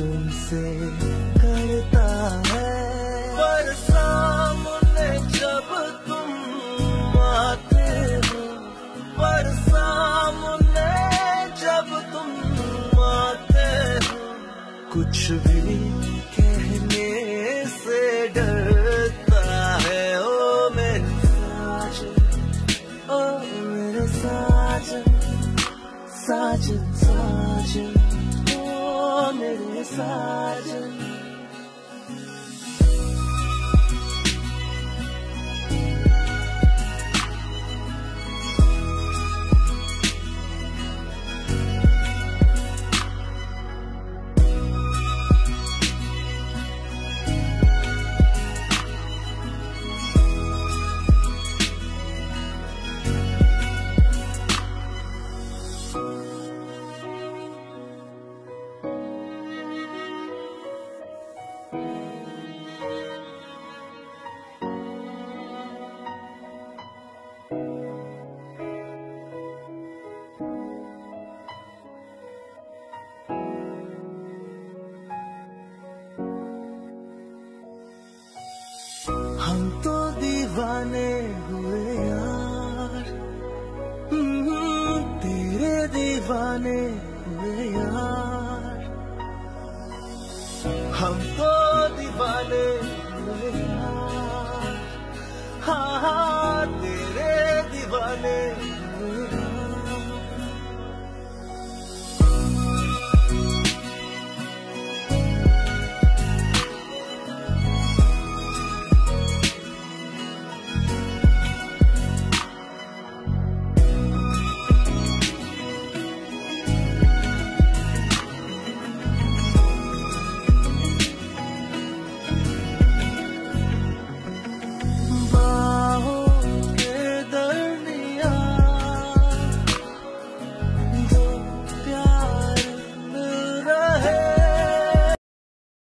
तुमसे करता है। पर सामने जब तुम आते हो, पर सामने जब तुम आते हो, कुछ भी कहने से डरता है। ओ मेरे साज, ओ मेरे साज साज साज। mensagem. बने हुए यार। हम तो